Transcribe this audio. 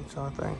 That's all I think.